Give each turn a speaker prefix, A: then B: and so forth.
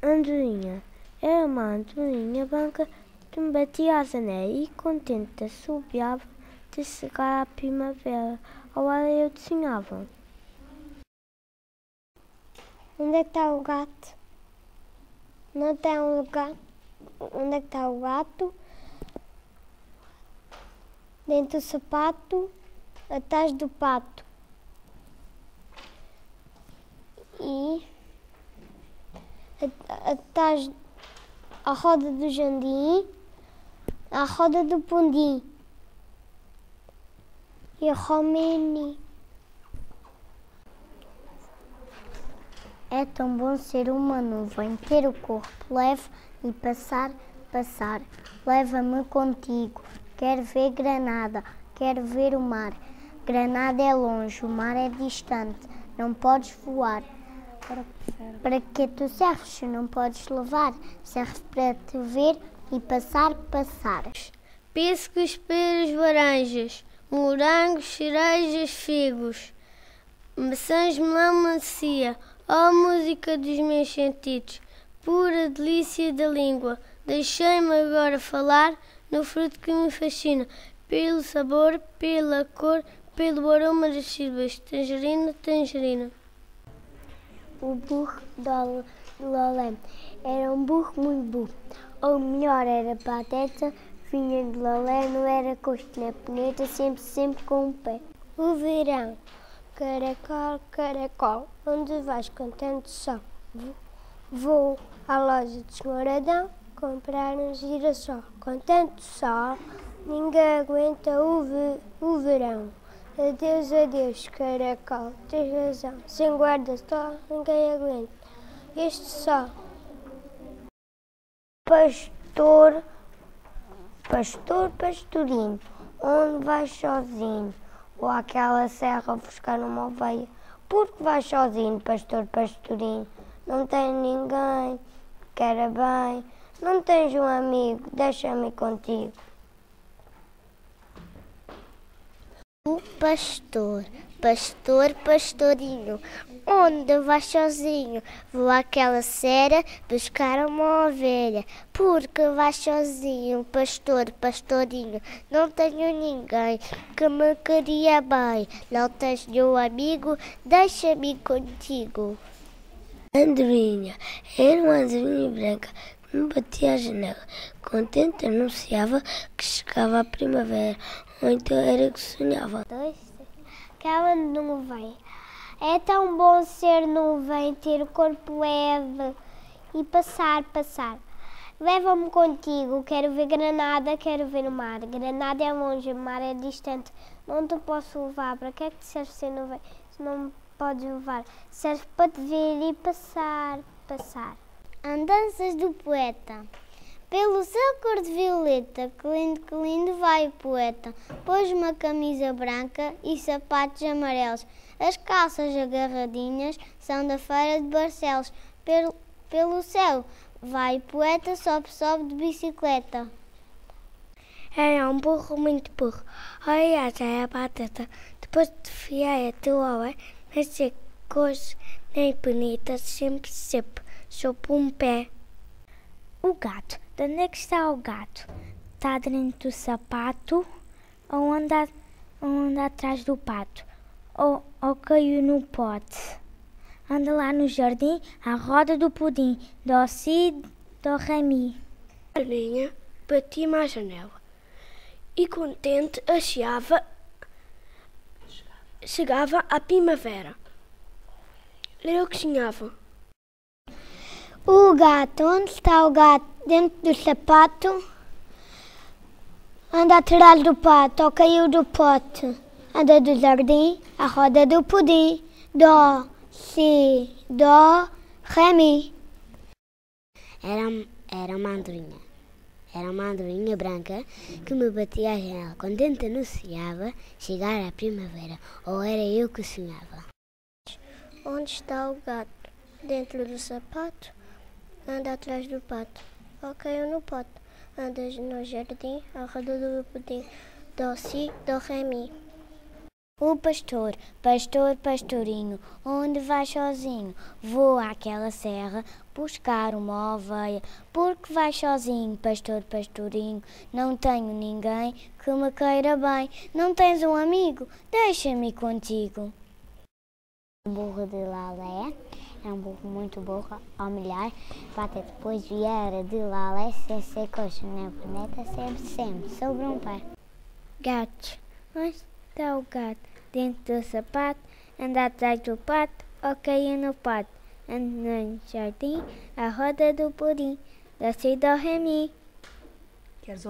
A: Andorinha era uma andorinha branca que me batia a janela e contente assobiava de chegar à primavera. Agora eu desenhava.
B: Onde é que está o gato? Não tem um gato. Onde é que está o gato? Dentro do sapato, atrás do pato. E atrás a roda do jandim, a roda do pundim e a romeni. É tão bom ser uma nuvem, ter o corpo leve e passar, passar. Leva-me contigo, quero ver Granada, quero ver o mar. Granada é longe, o mar é distante, não podes voar. Para, para que tu serves se não podes levar? Serve para te ver e passar, passar.
C: Pêssegos, peras, laranjas, morangos, cerejas, figos, maçãs, melão, macia, ó oh, música dos meus sentidos, pura delícia da língua, deixei-me agora falar no fruto que me fascina, pelo sabor, pela cor, pelo aroma das sílabas, tangerina, tangerina.
B: O burro do Lolé era um burro muito burro, ou melhor, era pateta, vinha de Lolé, não era costa peneta, sempre, sempre com um pé. O verão Caracol, caracol, onde vais com tanto sol? Vou à loja de Esmoradão comprar um girassol. Com tanto sol, ninguém aguenta o, ve o verão. Adeus, adeus, caracol, tens razão. Sem guarda-sol, ninguém aguenta este sol. Pastor, pastor, pastorinho, onde vais sozinho? ou àquela serra buscar uma ovelha. Porque vais sozinho, pastor pastorinho? Não tens ninguém, quer bem. Não tens um amigo, deixa-me contigo.
D: O pastor, pastor, pastorinho, onde vais sozinho? Vou àquela serra buscar uma ovelha. Porque vais sozinho, pastor, pastorinho, não tenho ninguém que me queria bem. Não tens nenhum amigo, deixa-me contigo.
E: Andorinha, era uma andorinha branca que me batia a janela. Contente anunciava que chegava a primavera, então era que sonhava.
B: Aquela nuvem. É tão bom ser nuvem, ter o corpo leve e passar, passar. Leva-me contigo, quero ver Granada, quero ver o mar. Granada é longe, o mar é distante. Não te posso levar. Para que é que te serve ser nuvem se não me podes levar? Serve para te ver e passar, passar.
D: Andanças do poeta. Pelo céu cor de violeta, que lindo, que lindo vai o poeta. Pôs uma camisa branca e sapatos amarelos. As calças agarradinhas são da feira de Barcelos. Pelo, pelo céu vai o poeta, sobe, sobe de bicicleta.
E: Era um burro muito burro. Olha, já é a batata. Depois de fiar a tua hora, não sei coisa nem bonita, sempre, sempre, sob um pé.
A: O gato. De onde é que está o gato? Está dentro do sapato ou anda, ou anda atrás do pato? Ou, ou caiu no pote? Anda lá no jardim à roda do pudim, do si, do remi.
E: A linha batia-me à janela e contente achava chegava a primavera. Era o que sonhava.
B: O gato, onde está o gato? Dentro do sapato? Anda atrás do pato, ou caiu do pote. Anda do jardim, a roda do pudim. Dó, si, dó, ré, mi.
D: Era, era uma andorinha. Era uma andorinha branca que me batia a janela. Contente anunciava chegar a primavera, ou era eu que sonhava.
B: Onde está o gato? Dentro do sapato? anda atrás do pato. Ou caiu no pote, anda no jardim, ao redor do pudim. Do, si, do, ré, mi.
D: O pastor, pastor, pastorinho, onde vai sozinho? Vou àquela serra buscar uma oveia. Porque vai sozinho, pastor, pastorinho? Não tenho ninguém que me queira bem. Não tens um amigo? Deixa-me contigo.
F: Burro de Lalé é um burro muito burro, ao milhar, bate depois viera de Lalé, se secou na planeta, sempre, sempre, sobre um pé.
A: Gatos. Onde está o gato? Dentro do sapato, anda atrás do pato, ou caiu no pato. Anda no jardim, a roda do pudim, da do remi.
G: Queres